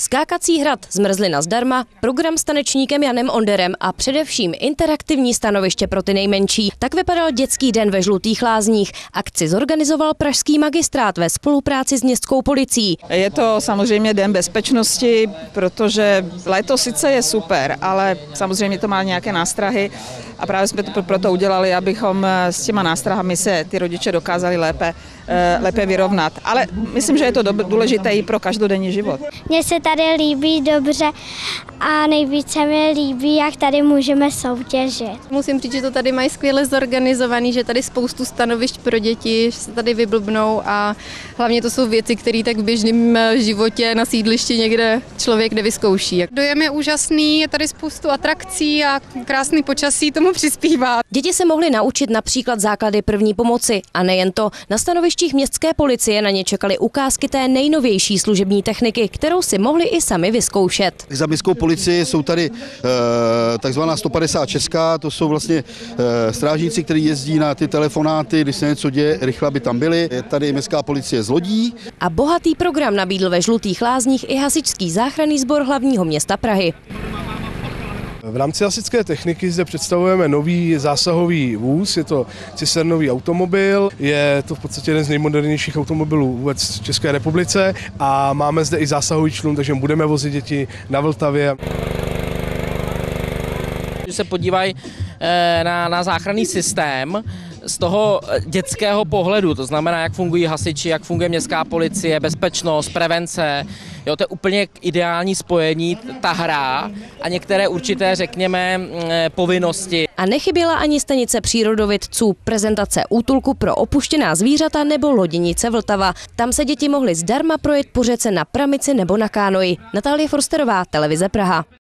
Skákací hrad, zmrzlina zdarma, program s tanečníkem Janem Onderem a především interaktivní stanoviště pro ty nejmenší. Tak vypadal dětský den ve Žlutých lázních. Akci zorganizoval pražský magistrát ve spolupráci s městskou policií. Je to samozřejmě den bezpečnosti, protože léto sice je super, ale samozřejmě to má nějaké nástrahy a právě jsme to proto udělali, abychom s těma nástrahami se ty rodiče dokázali lépe, lépe vyrovnat. Ale myslím, že je to důležité i pro každodenní život. Mně se tady líbí dobře a nejvíce mi líbí, jak tady můžeme soutěžit. Musím říct, že to tady mají skvěle zorganizovaný, že tady spoustu stanovišť pro děti, že se tady vyblbnou a hlavně to jsou věci, které tak v běžném životě na sídlišti někde člověk nevyzkouší. Dojem je úžasný, je tady spoustu atrakcí a krásný počasí tomu přispívá. Děti se mohly naučit například základy první pomoci a nejen to. Na stanovištích městské policie na ně čekaly ukázky té nejnovější služební techniky, kterou si mohli i sami vyzkoušet. Za městskou policii jsou tady e, takzvaná 156, to jsou vlastně e, strážníci, kteří jezdí na ty telefonáty, když se něco děje, rychle aby tam byli. Je tady městská policie z lodí. A bohatý program nabídl ve Žlutých lázních i hasičský záchranný sbor hlavního města Prahy. V rámci hasičské techniky zde představujeme nový zásahový vůz, je to cisternový automobil, je to v podstatě jeden z nejmodernějších automobilů vůbec v České republice a máme zde i zásahový člun, takže budeme vozit děti na Vltavě. Že se podívají na, na záchranný systém, z toho dětského pohledu, to znamená, jak fungují hasiči, jak funguje městská policie, bezpečnost, prevence. Jo, to je úplně ideální spojení, ta hra a některé určité, řekněme, povinnosti. A nechyběla ani stanice přírodovědců, prezentace útulku pro opuštěná zvířata nebo loděnice Vltava. Tam se děti mohly zdarma projet po řece na pramici nebo na kánoji. Natálie Forsterová, Televize Praha.